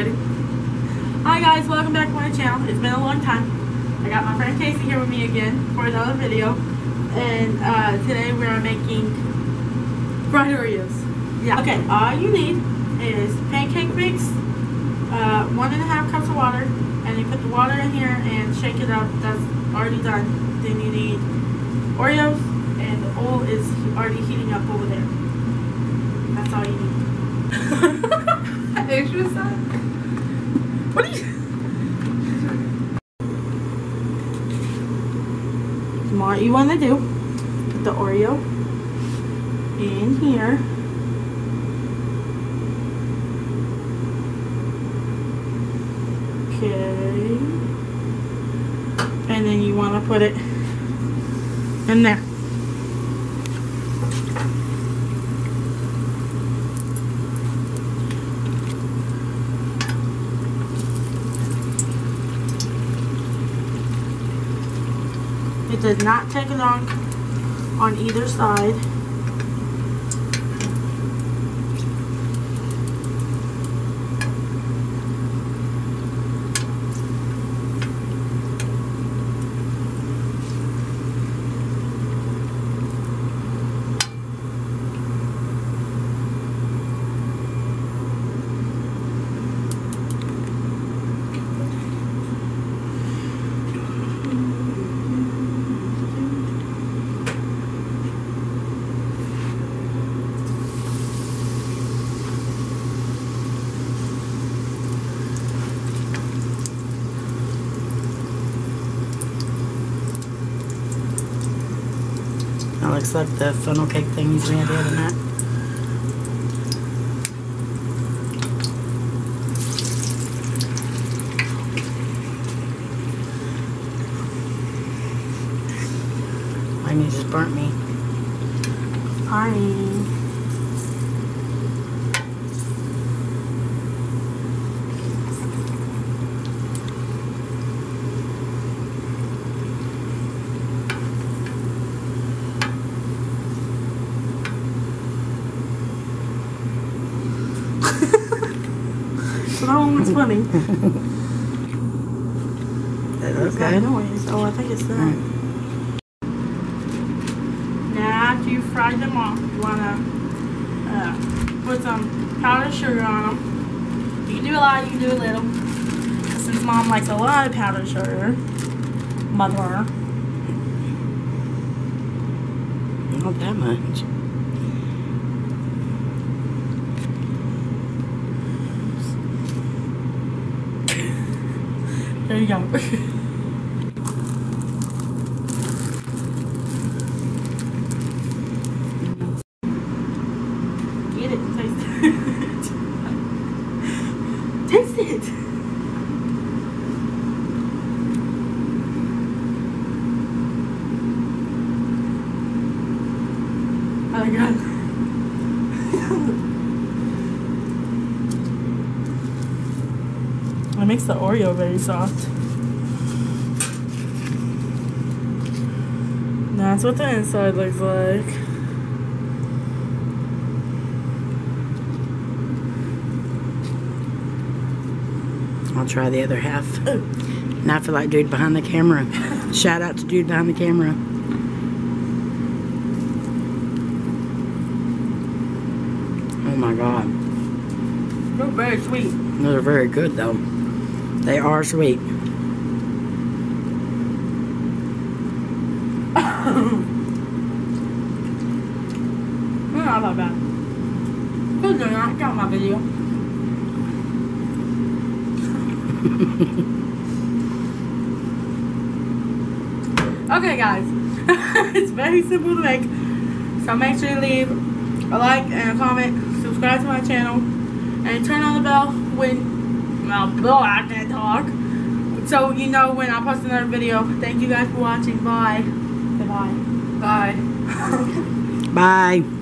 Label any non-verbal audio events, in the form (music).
Hi guys, welcome back to my channel. It's been a long time. I got my friend Kasi here with me again for another video. And uh, today we are making fried Oreos. Yeah. Okay, all you need is pancake mix, uh, one and a half cups of water, and you put the water in here and shake it up. That's already done. Then you need Oreos, and the oil is already heating up over there. That's all you need. (laughs) Extra side. What are you? The you want to do, put the Oreo in here. Okay. And then you want to put it in there. It does not take long on either side. That looks like the funnel cake thing he's made other than that. Mine you just burnt me. Fine. So that one was funny. That looks It's good. noise. Oh, I think it's that. Alright. Now, after you fry them off, you wanna uh, put some powdered sugar on them. You can do a lot, you can do a little. Since mom likes a lot of powdered sugar, mother. Not that much. You (laughs) go. Get it, taste it. (laughs) taste it. Oh my god. Makes the Oreo very soft. That's what the inside looks like. I'll try the other half. Now I feel like dude behind the camera. (laughs) Shout out to dude behind the camera. Oh my god. They're very sweet. Those are very good though. They are sweet. (coughs) They're not that bad. Good, they're not. Got my video. (laughs) okay, guys. (laughs) it's very simple to make. So make sure you leave a like and a comment. Subscribe to my channel. And turn on the bell when... Well, bell, I can't talk. So you know when I post another video. Thank you guys for watching. Bye. Goodbye. Bye. Bye.